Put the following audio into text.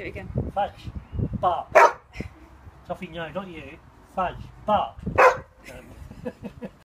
Do it again. Fudge. Bark. Toffee, no, not you. Fudge. Bark. Um,